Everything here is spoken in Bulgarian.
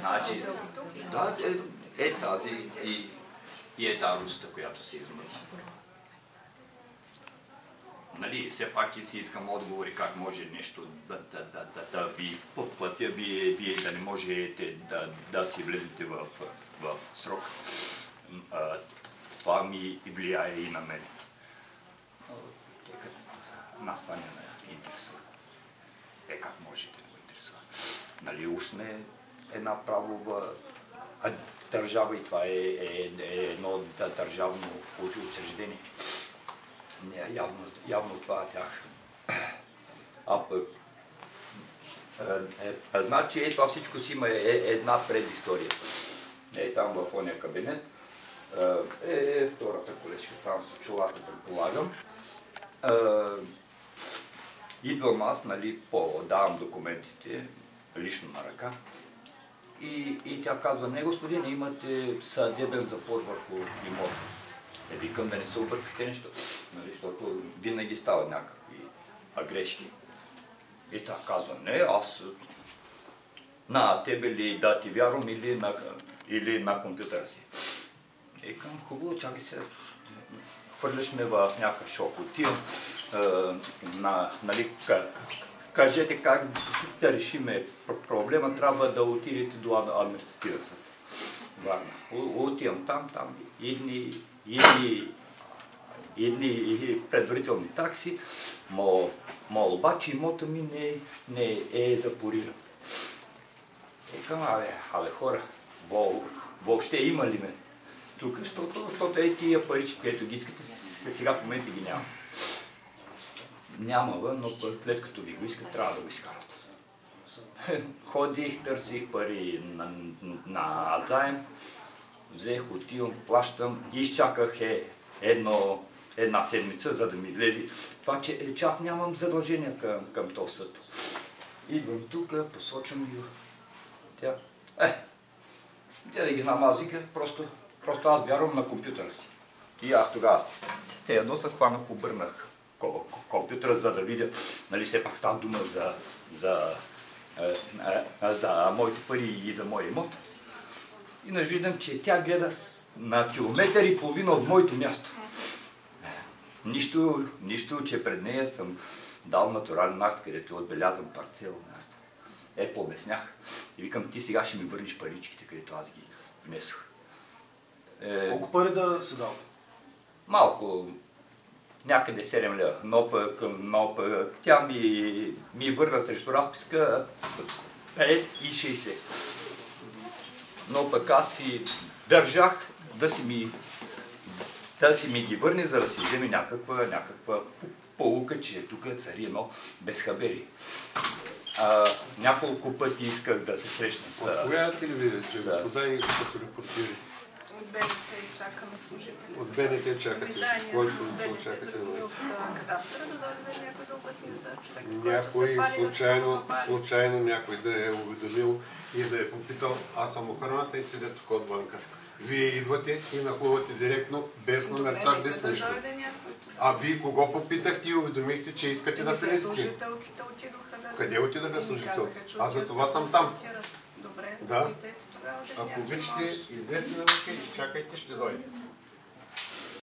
Значи, да, е, е тази и, и е тази руста, която се измъчи. Нали, все пак и си искам отговори как може нещо да, да, да, да, да ви подплатя, вие, вие да не можете да, да си влезете в, в срок. А, това ми влияе и на мен. Нас това не ме интересува. Е, как можете да го интересува? Нали, уж сме една правова държава и това е, е, е едно държавно учреждение. Явно, явно това е тях. А пък, е, е, значи е, това всичко си има е, е една предистория. Е там в ония кабинет. Е, е втората колечка, там с чулата предполагам. Е, идвам аз, нали, по, давам документите, лично на ръка. И, и тя казва, не господин, имате съдебен запор върху имота. Е, викам да не се объркате нещо, нали, защото винаги стават някакви грешки. И тя казва, не, аз на тебе ли да ти вярвам или на, или на компютъра си. И към хубаво, чакай се, хвърляш ме в някакъв шок. Отивам, на, нали, кажете как да решиме проблема, трябва да отидете до административен съд. Варна. Отивам там, там, едни, едни, едни предварителни такси, но, но обаче имота ми не, не е запориран. Викам, абе, абе хора, въобще има ли ме тук, защото, защото е тия парички, които ги искате, сега в момента ги няма. Няма, но след като ви го искат, трябва да го изкарат. Ходих, търсих пари на, на заем, взех, отивам, плащам и изчаках е, едно, една седмица, за да ми излезе. Това, че, е, че нямам задължения към, към този съд. Идвам тук, посочвам ги. Тя, е, тя да ги знам аз, вика, просто, просто аз вярвам на компютъра си. И аз тогава сте. Те се хванах, обърнах компютъра, за да видя, нали все пак става дума за, за, за, за моите пари и за моя имот. И нали виждам, че тя гледа на километър и половина от моето място. Нищо, нищо, че пред нея съм дал натурален акт, където е отбелязан парцел място. Е, пообяснях. И викам, ти сега ще ми върнеш паричките, където аз ги внесох. Е, Колко пари да се дал? Малко, някъде 7 лева. Но пък, но пък тя ми, ми върна срещу разписка 5 и 60. Но пък аз си държах да си ми, да си ми ги върне, за да си вземе някаква, някаква полука, че тук цари едно безхабери. А, няколко пъти исках да се срещна с... От коя телевизия, че господа и като репортири? От БНТ чакаме служители. От БНТ чакате. Да, Кой служител чакате? От кадастъра да дойде някой да обясни за човек, Някой случайно, случайно някой да е уведомил и да е попитал, аз съм охраната и седя тук отвънка. Вие идвате и нахлувате директно, без номерца, без нищо. А вие кого попитахте и уведомихте, че искате да влезете? Служителките отидоха да... Къде отидаха служителки? Аз за това съм там. Добре, Да. тогава да Ако обичате, излезте навън и чакайте, ще дойде.